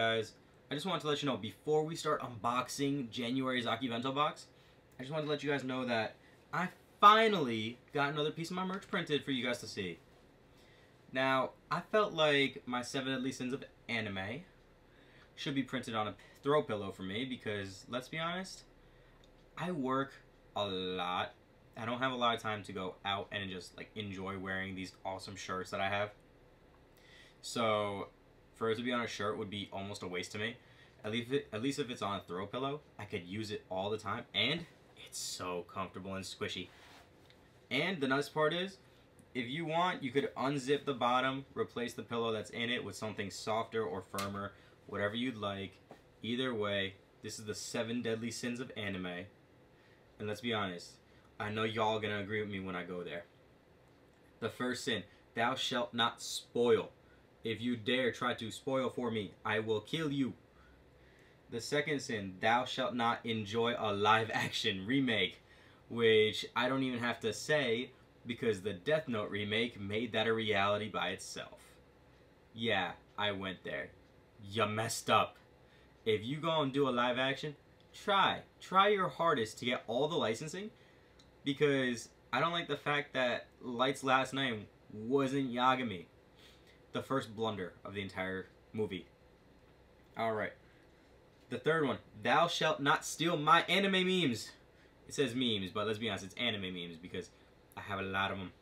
guys. I just wanted to let you know before we start unboxing January's Akibento box, I just wanted to let you guys know that I finally got another piece of my merch printed for you guys to see. Now, I felt like my seven deadly sins of anime should be printed on a throw pillow for me because let's be honest, I work a lot. I don't have a lot of time to go out and just like enjoy wearing these awesome shirts that I have. So, for it to be on a shirt would be almost a waste to me. At least, it, at least if it's on a throw pillow, I could use it all the time, and it's so comfortable and squishy. And the nice part is, if you want, you could unzip the bottom, replace the pillow that's in it with something softer or firmer, whatever you'd like. Either way, this is the seven deadly sins of anime. And let's be honest, I know y'all gonna agree with me when I go there. The first sin, thou shalt not spoil. If you dare try to spoil for me, I will kill you. The second sin, thou shalt not enjoy a live action remake, which I don't even have to say because the Death Note remake made that a reality by itself. Yeah, I went there. You messed up. If you go and do a live action, try. Try your hardest to get all the licensing because I don't like the fact that Light's last name wasn't Yagami. The first blunder of the entire movie. Alright. The third one, thou shalt not steal my anime memes. It says memes, but let's be honest, it's anime memes because I have a lot of them.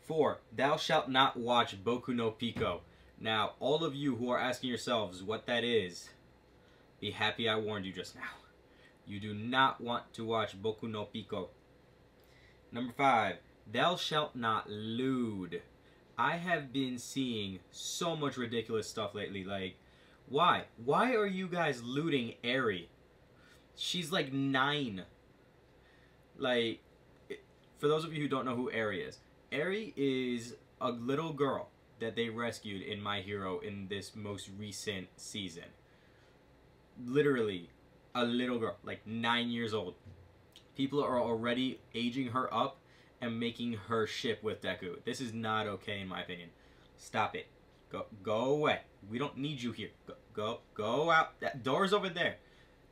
Four, thou shalt not watch Boku no Pico. Now, all of you who are asking yourselves what that is, be happy I warned you just now. You do not want to watch Boku no Pico. Number five, thou shalt not lewd. I have been seeing so much ridiculous stuff lately, like why? Why are you guys looting Eri? She's like nine. Like, for those of you who don't know who Eri is, Eri is a little girl that they rescued in My Hero in this most recent season. Literally, a little girl, like nine years old. People are already aging her up and making her ship with Deku. This is not okay, in my opinion. Stop it. Go, go away. We don't need you here. Go, go, go out. That door's over there.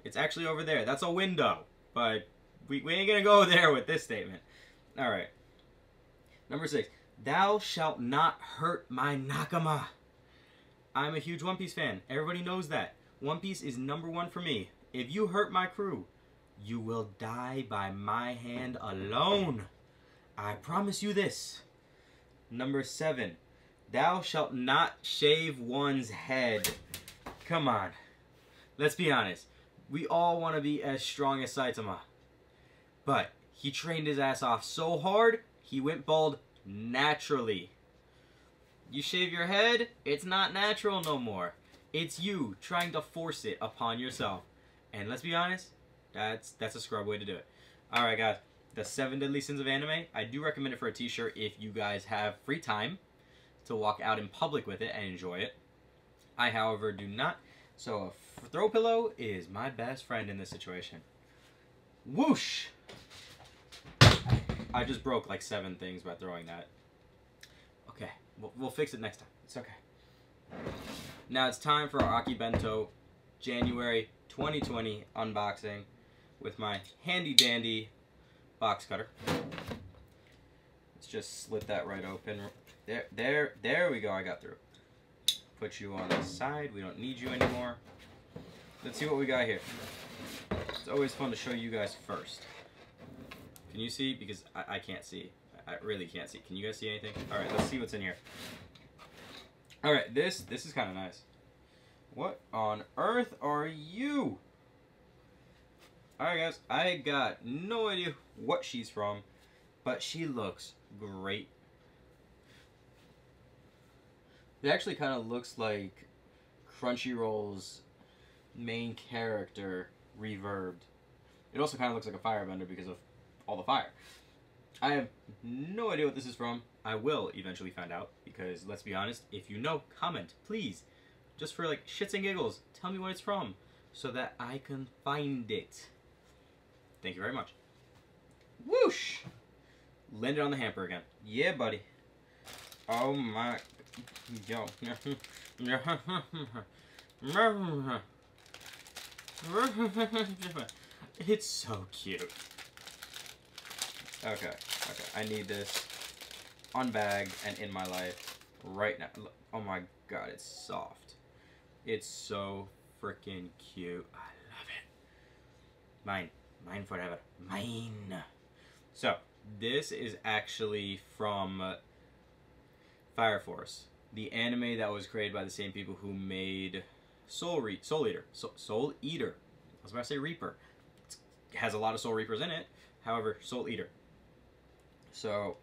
It's actually over there. That's a window. But we, we ain't gonna go there with this statement. All right. Number six. Thou shalt not hurt my nakama. I'm a huge One Piece fan. Everybody knows that. One Piece is number one for me. If you hurt my crew, you will die by my hand alone. I promise you this. Number seven. Thou shalt not shave one's head. Come on. Let's be honest. We all want to be as strong as Saitama. But he trained his ass off so hard, he went bald naturally. You shave your head, it's not natural no more. It's you trying to force it upon yourself. And let's be honest, that's that's a scrub way to do it. Alright guys, the 7 Deadly Sins of Anime. I do recommend it for a t-shirt if you guys have free time to walk out in public with it and enjoy it. I, however, do not. So a throw pillow is my best friend in this situation. Whoosh! I just broke like seven things by throwing that. Okay, we'll, we'll fix it next time. It's okay. Now it's time for our Akibento January 2020 unboxing with my handy dandy box cutter. Let's just slit that right open. There, there, there we go. I got through. Put you on the side. We don't need you anymore. Let's see what we got here. It's always fun to show you guys first. Can you see? Because I, I can't see. I really can't see. Can you guys see anything? All right, let's see what's in here. All right, this this is kind of nice. What on earth are you? All right, guys. I got no idea what she's from, but she looks great. It actually kind of looks like Crunchyroll's main character reverbed. It also kind of looks like a firebender because of all the fire. I have no idea what this is from. I will eventually find out because let's be honest, if you know, comment, please. Just for like shits and giggles, tell me what it's from so that I can find it. Thank you very much. Whoosh! Landed on the hamper again. Yeah, buddy. Oh my... Yo. It's so cute. Okay, okay. I need this unbagged and in my life right now. Oh my god, it's soft. It's so freaking cute. I love it. Mine. Mine forever. Mine. So, this is actually from uh, Fire Force, the anime that was created by the same people who made Soul Re- Soul Eater. So- Soul Eater. I was about to say Reaper. It has a lot of Soul Reapers in it. However, Soul Eater. So,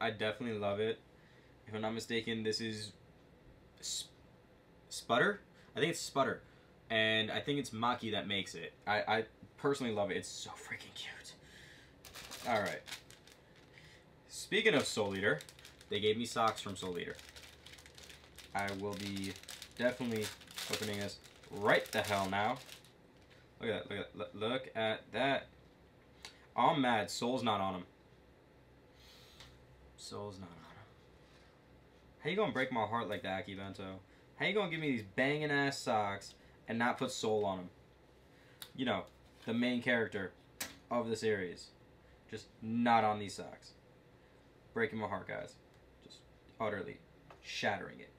I definitely love it. If I'm not mistaken, this is Sp- Sputter. I think it's Sputter, and I think it's Maki that makes it. I, I personally love it. It's so freaking cute. All right. Speaking of Soul Eater, they gave me socks from Soul Eater. I will be definitely opening this right the hell now. Look at that. Look at that. Look at that. I'm mad. Soul's not on him. Soul's not on him. How you gonna break my heart like that, Akibento? How you gonna give me these banging ass socks and not put Soul on them? You know, the main character of the series. Just not on these socks. Breaking my heart, guys. Just utterly shattering it.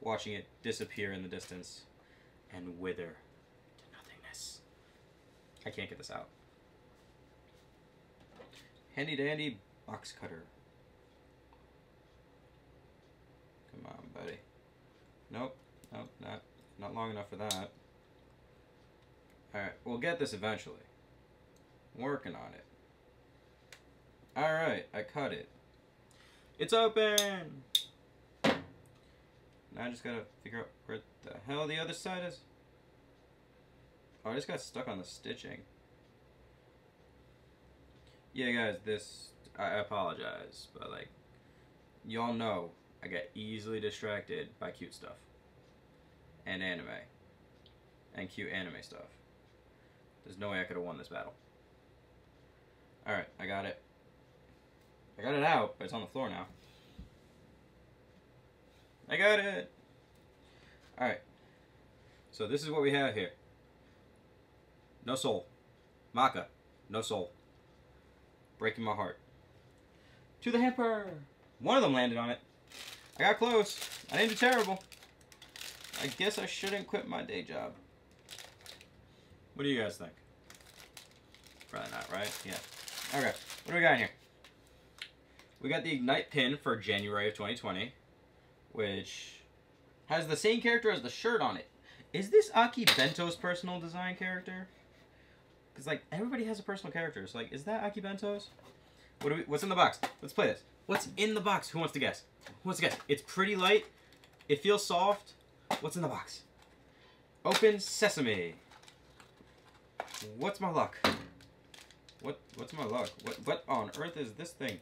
Watching it disappear in the distance and wither to nothingness. I can't get this out. Handy dandy box cutter. Come on, buddy. Nope. Nope. Not not long enough for that. Alright, we'll get this eventually. working on it. Alright, I cut it. It's open! Now I just gotta figure out where the hell the other side is. Oh, I just got stuck on the stitching. Yeah, guys, this... I apologize, but, like, y'all know I get easily distracted by cute stuff. And anime. And cute anime stuff. There's no way I could have won this battle. Alright, I got it. I got it out, but it's on the floor now. I got it! Alright. So this is what we have here. No soul. Maka. No soul. Breaking my heart. To the hamper! One of them landed on it. I got close. I didn't do terrible. I guess I shouldn't quit my day job. What do you guys think? Probably not, right? Yeah. Okay. What do we got in here? We got the Ignite pin for January of 2020, which has the same character as the shirt on it. Is this Akibento's personal design character? Because, like, everybody has a personal character. So, like, is that Akibento's? What do we, what's in the box? Let's play this. What's in the box? Who wants to guess? Who wants to guess? It's pretty light. It feels soft. What's in the box? Open sesame. What's my luck? What what's my luck? What what on earth is this thing?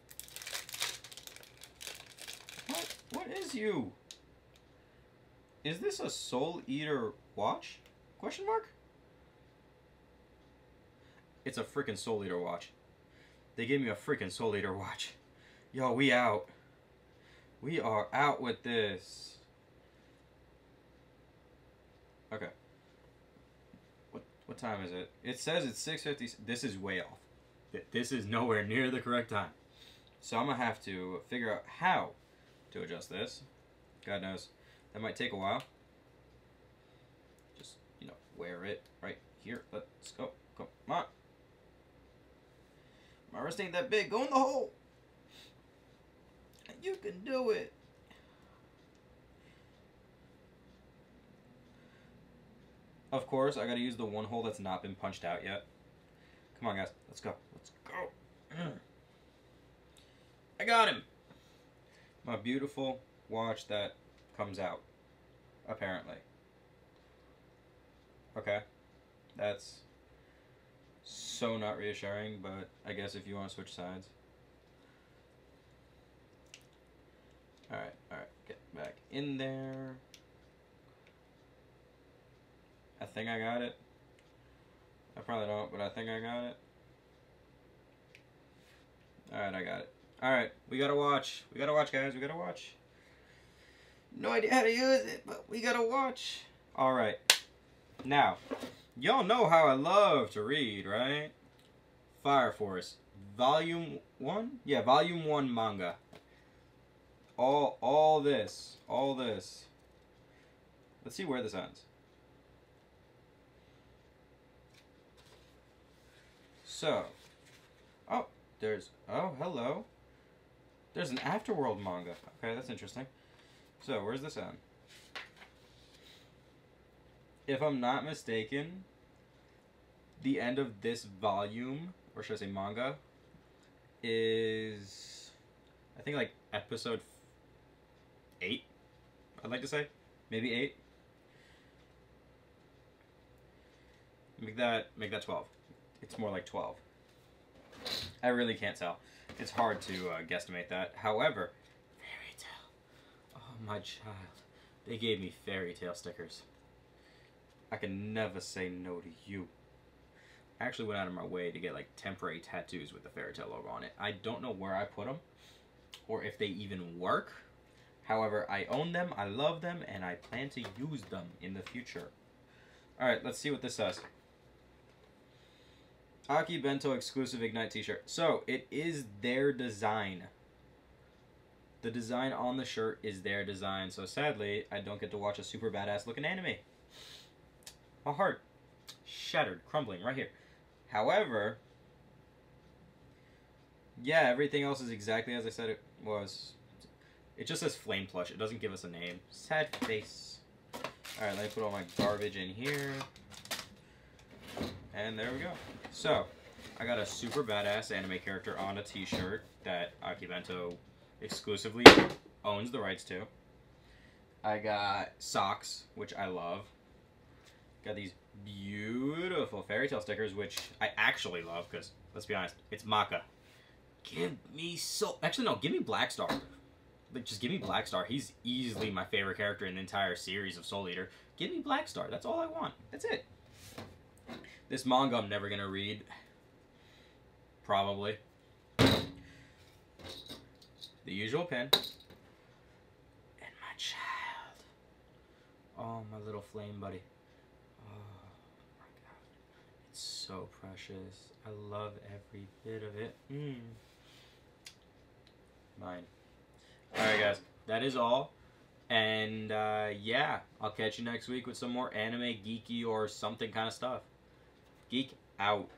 What what is you? Is this a Soul Eater watch? Question mark? It's a freaking Soul Eater watch. They gave me a freaking Soul Eater watch. Yo, we out. We are out with this. Okay. What time is it? It says it's 6:50. This is way off. This is nowhere near the correct time. So I'm gonna have to figure out how to adjust this. God knows that might take a while. Just you know, wear it right here. Let's go. Come on. My wrist ain't that big. Go in the hole. You can do it. Of course, I gotta use the one hole that's not been punched out yet. Come on, guys. Let's go. Let's go. I got him. My beautiful watch that comes out. Apparently. Okay. That's so not reassuring, but I guess if you want to switch sides. Alright, alright. Get back in there. I think I got it. I probably don't, but I think I got it. Alright, I got it. Alright, we gotta watch. We gotta watch, guys. We gotta watch. No idea how to use it, but we gotta watch. Alright. Now, y'all know how I love to read, right? Fire Force, Volume One. Yeah, Volume One manga. All, all this, all this. Let's see where this ends. So, oh, there's, oh, hello. There's an Afterworld manga. Okay, that's interesting. So, where's this end? If I'm not mistaken, the end of this volume, or should I say manga, is, I think like episode eight. I'd like to say, maybe eight. Make that make that twelve. It's more like twelve. I really can't tell. It's hard to uh, guesstimate that. However, Fairy Tail. Oh my child, they gave me Fairy Tail stickers. I can never say no to you. I actually went out of my way to get like temporary tattoos with the Fairy Tail logo on it. I don't know where I put them or if they even work. However, I own them, I love them, and I plan to use them in the future. Alright, let's see what this says. Akibento exclusive Ignite t-shirt. So, it is their design. The design on the shirt is their design. So, sadly, I don't get to watch a super badass looking anime. My heart shattered, crumbling right here. However, yeah, everything else is exactly as I said it was. It just says flame plush. It doesn't give us a name. Sad face. Alright, let me put all my garbage in here. And there we go. So, I got a super badass anime character on a t-shirt that Akibento exclusively owns the rights to. I got socks, which I love. Got these beautiful Fairy Tail stickers, which I actually love because, let's be honest, it's Maka. Give me so. Actually, no, give me Black Star. Like, just give me Black Star. He's easily my favorite character in the entire series of Soul Eater. Give me Black Star. That's all I want. That's it. This manga I'm never gonna read. Probably. The usual pen. And my child. Oh, my little flame buddy. Oh my god. It's so precious. I love every bit of it. Mm. Mine. Alright, guys. That is all. And uh, yeah, I'll catch you next week with some more anime, geeky, or something kind of stuff. Geek out.